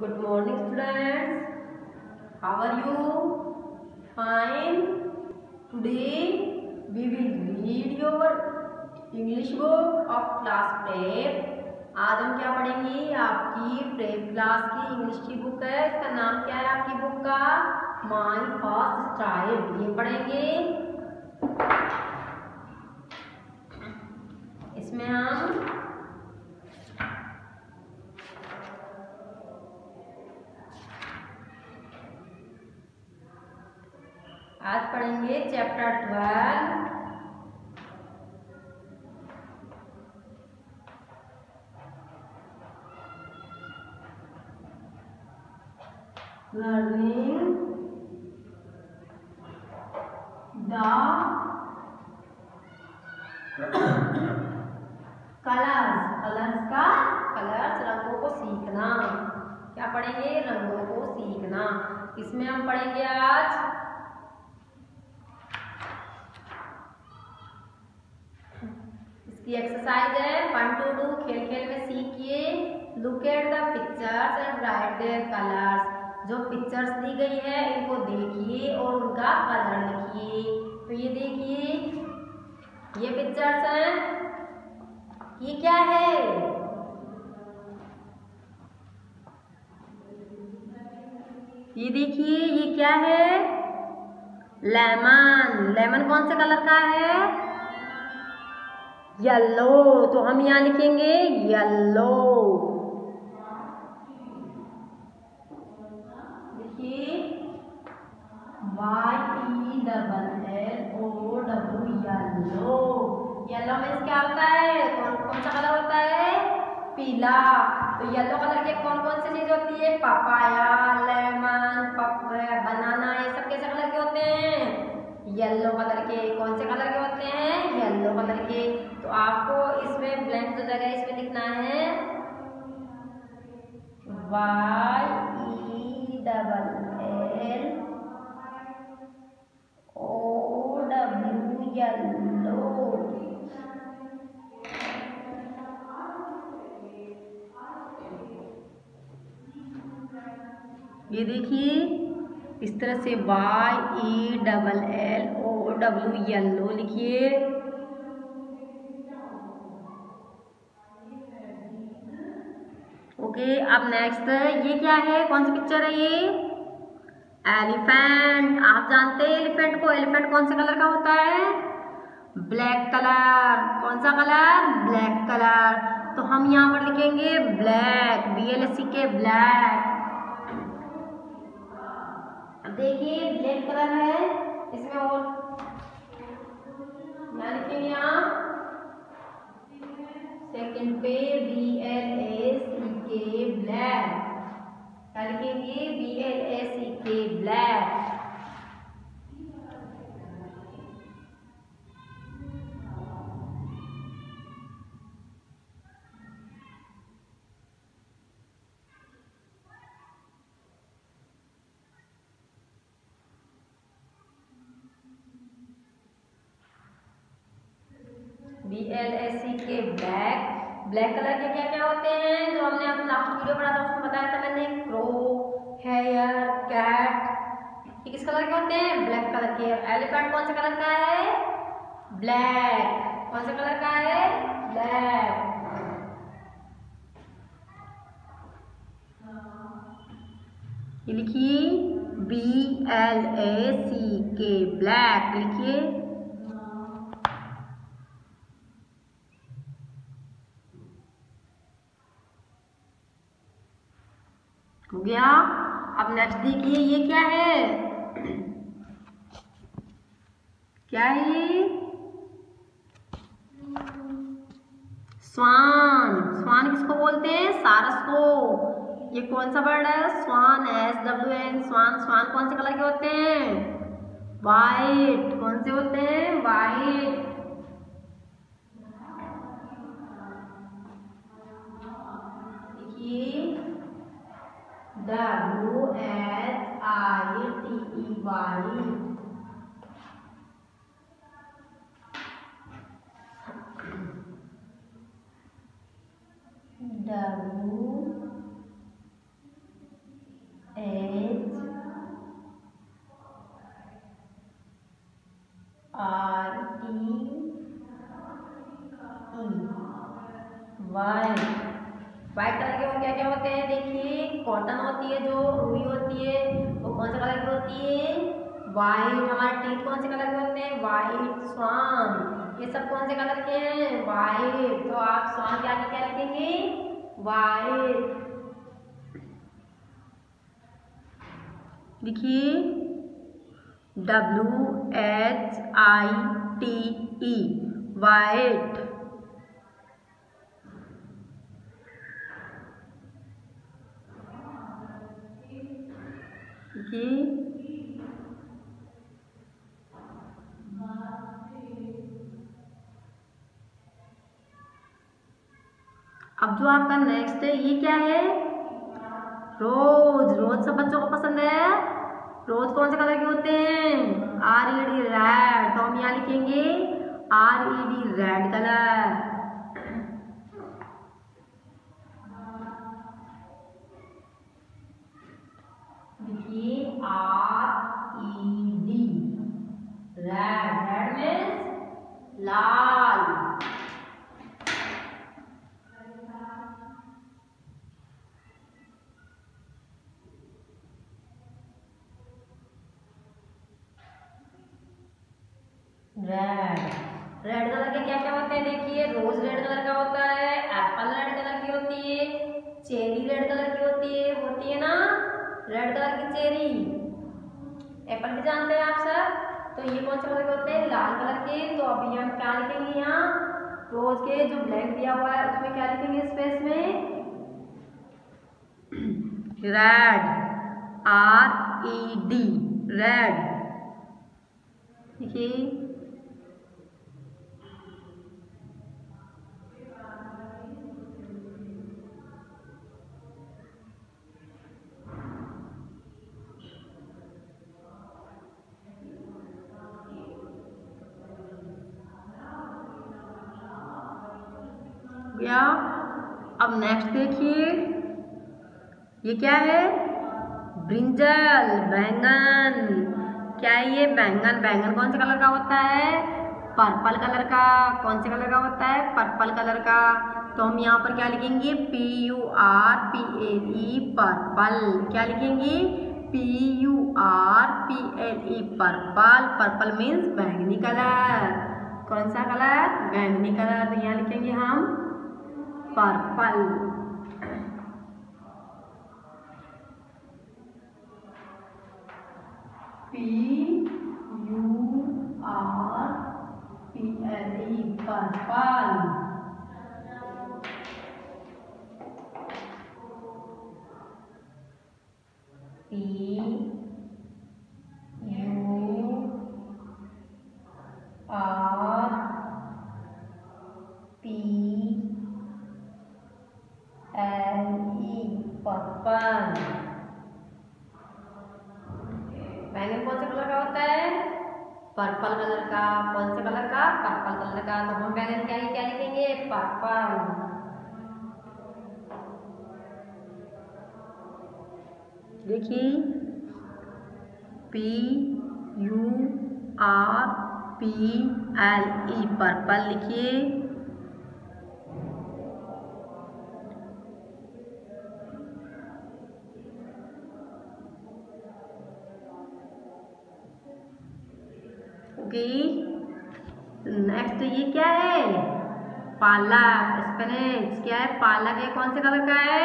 Good morning students how are you fine today we will read your English book of class prep आज हम क्या पढ़ेंगे? आपकी prep class की English की बुक है। इसका नाम क्या है आपकी बुक का? माई फ़र्स्ट स्टाइल ये पढ़ेंगे। पढ़ेंगे chapter twelve learning the colours colours का कलर्स रंगों को सीखना। क्या पढ़ेंगे? रंगों को सीखना। इसमें हम पढ़ेंगे आज इसकी एक्सरसाइज है। फन टू डू खेल खेल में सीखिए। Look at the pictures and write their colours जो पिक्चर्स दी गई है, इनको देखिए और उनका कलर लिखिए। तो ये देखिए, ये पिक्चर्स हैं। ये क्या है? ये देखिए, ये क्या है? लेमन लेमन कौन से कलर का है? येलो तो हम यहाँ लिखेंगे येलो देखिए Y double L O W yellow yellow means क्या होता है? कौन कौन सा कलर होता है? पीला. तो येलो कलर के कौन कौन सी चीज़ होती है? पपाया, लेमन बनाना, ये सब कैसे कलर के होते हैं? येलो कलर के. कौन से कलर के होते हैं? येलो कलर के. तो आपको इसमें ब्लैंक जो जगह इसमें लिखना है Y E double L O W yellow ये देखिए, इस तरह से Y E double L O W yellow लिखिए। ओके अब नेक्स्ट ये क्या है? कौन सी पिक्चर है ये? एलिफेंट आप जानते हैं एलिफेंट को? एलिफेंट कौन से कलर का होता है? ब्लैक कलर कौन सा कलर ब्लैक कलर तो हम यहाँ पर लिखेंगे black B L S C K black अब देखिए ब्लैक कलर है इसमें और क्या लिखेंगे यहाँ सेकंड पे B L A C K black क्या लिखेंगे B L A C K black B L S C K black colour के क्या क्या होते हैं? जो हमने अपना लास्ट वीडियो पढ़ा था, उसमें बताया था मैंने क्रो हेयर कैट ये किस कलर के होते हैं? ब्लैक कलर के। एलिफेंट कौन से कलर का है? ब्लैक कौन से कलर का है? ब्लैक लिखिए B L A C K black लिखिए हो गया। अब नेक्स्ट देखिए, ये क्या है? क्या है ये? स्वान। स्वान किसको बोलते हैं? सारस को। ये कौन सा वर्ड है? Swan S W N swan. Swan कौन से कलर के होते हैं? वाइट कौन से होते हैं? White W H I T E Y cotton होती है, जो रुई होती है, वो कौन से कलर की होती है? वाइट। हमारे टीथ कौन से कलर के होते हैं? वाइट। स्वान। ये सब कौन से कलर के हैं? वाइट। तो आप स्वान क्या क्या लिखेंगे? वाइट। लिखिए। W H I T E. White. अब जो आपका नेक्स्ट है, ये क्या है? रोज रोज सब बच्चों को पसंद है? रोज कौन से कलर के होते हैं? आर ई डी रेड तो हम यहाँ लिखेंगे R E D red colour देखिए R E D red red means लाल रेड रेड कलर के क्या क्या होते हैं देखिए रोज रेड कलर का होता है एप्पल रेड कलर की होती है चेरी रेड कलर की होती है होती है ना रेड कलर की चेरी। एप्पल भी जानते हैं आप सर तो ये कौन से कलर के होते हैं? लाल कलर के। तो अभी हम क्या लिखेंगे यहाँ? रोज के जो ब्लैंक दिया हुआ है, उसमें क्या लिखेंगे स्पेस में? Red R E D red देखिए। गया। अब नेक्स्ट देखिए। ये क्या है? ब्रिंजल बैंगन। क्या है ये? बैंगन। बैंगन कौन से कलर का होता है? पर्पल कलर का। कौन से कलर का होता है? पर्पल कलर का। तो हम यहाँ पर क्या लिखेंगे? P U R P L E purple क्या लिखेंगे? P U R P L E purple purple means बैंगनी कलर कौन सा कलर बैंगनी कलर तो यहाँ लिखेंगे हम purple P U R P L E purple P purple बैंगन कौन से कलर का होता है? पर्पल कलर का। कौन से कलर का? पर्पल कलर का। तो हम बैंगन क्या क्या लिखेंगे? पर्पल। देखिए। P U R P L E. Purple लिखिए। ओके नेक्स्ट ये क्या है? पालक स्पिनच क्या है? पालक ये कौन से कलर का है?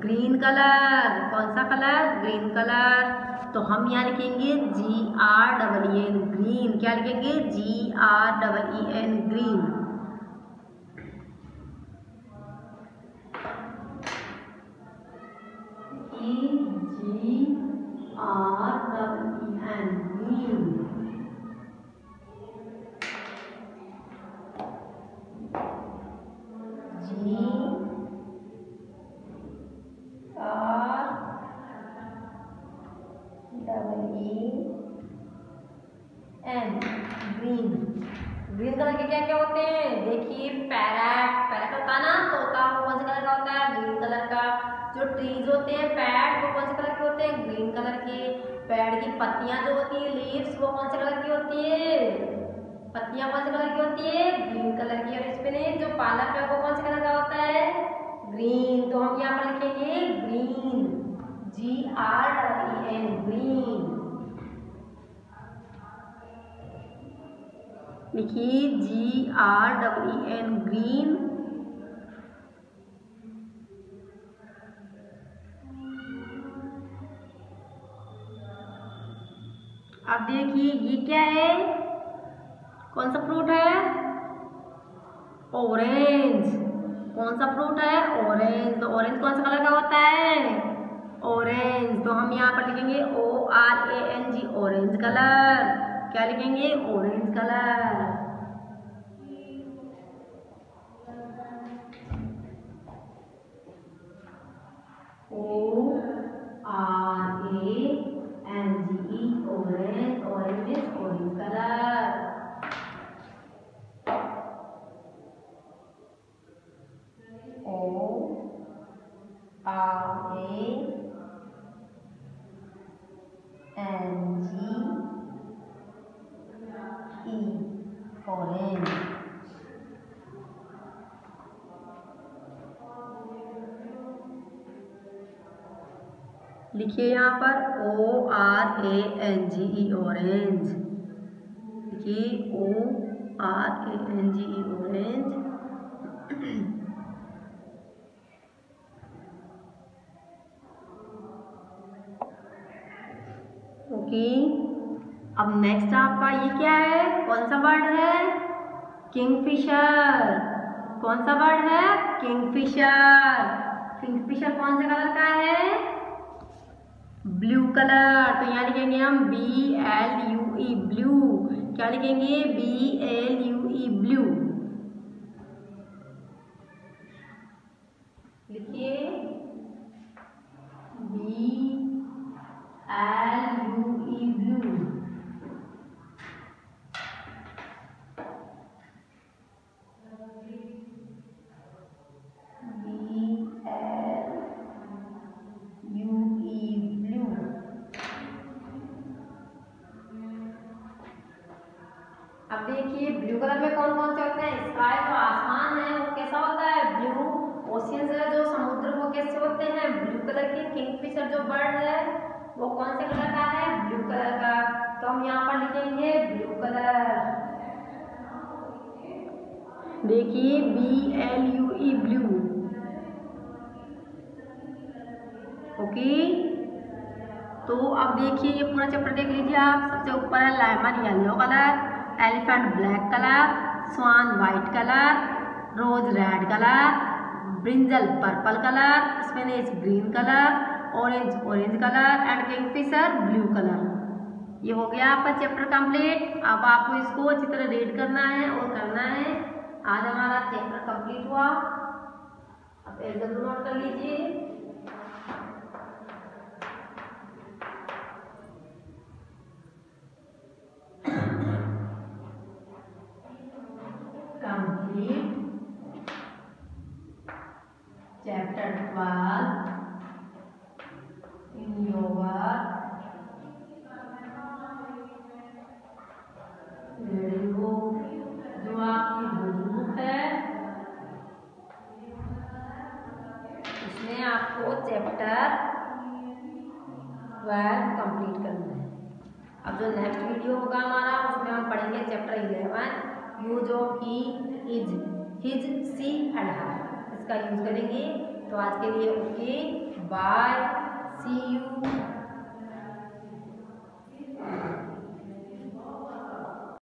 ग्रीन कलर कौन सा कलर ग्रीन कलर तो हम यहाँ लिखेंगे G R double E N green क्या लिखेंगे? G R double E N green G R double E N green N green green colour के क्या क्या होते हैं? देखिए पैरट पैरट होता है ना तोता वो कौन से कलर का होता है? ग्रीन कलर का. जो ट्रीज होते हैं पैड वो कौन से कलर के होते हैं? ग्रीन कलर के. पेड़ की पत्तियाँ जो होती है लीव्स वो कौन से कलर की होती है? पत्तियाँ कौन से कलर की होती है? ग्रीन कलर की. और स्पिनेच जो पालक है, वो कौन से कलर का होता है? ग्रीन तो हम यहाँ पर लिखेंगे green G R double N green लिखिए G R W N green अब देखिए, ये क्या है? कौन सा फ्रूट है? ऑरेंज कौन सा फ्रूट है? ऑरेंज तो ऑरेंज कौन सा कलर का होता है? ऑरेंज तो हम यहाँ पर लिखेंगे O R A N G orange colour क्या लिखेंगे? Orange colour O R A N G E orange orange is orange colour O R A लिखिए यहाँ पर O R A N G E orange लिखिए O R A N G E orange okay, अब next आपका ये क्या है? कौन सा वर्ड है? किंगफिशर कौन सा वर्ड है? किंगफिशर किंगफिशर कौन से कलर का है? ब्लू कलर तो यहाँ लिखेंगे हम B L U E blue क्या लिखेंगे? B L U E blue लिखिए B L U E blue अब देखिए ब्लू कलर में कौन कौन से होते हैं? स्काई जो आसमान है, वो कैसा होता है? ब्लू ओशियंस है जो समुद्र वो कैसे होते हैं? ब्लू कलर के किंगफिशर जो बर्ड है, वो कौन से कलर का है? ब्लू कलर का। तो हम यहाँ पर लिखेंगे ब्लू कलर देखिए B L U E blue okay तो अब देखिए, ये पूरा चैप्टर देख लीजिए आप। सबसे ऊपर है lemon yellow colour elephant black colour, swan white colour, rose red colour, brinjal purple colour Spanish green colour, orange orange colour, and kingfisher blue colour. ये हो गया आपका चैप्टर कंप्लीट। अब आपको इसको अच्छी तरह रीड करना है और करना है। आज हमारा चैप्टर कंप्लीट हुआ। अब ज़रूर नोट कर लीजिए। चैप्टर ट्वेल्व कंप्लीट करना है अब जो नेक्स्ट वीडियो होगा हमारा, उसमें हम पढ़ेंगे chapter eleven use of he is his she and her इसका यूज़ करेंगे। तो आज के लिए ओके बाय सी यू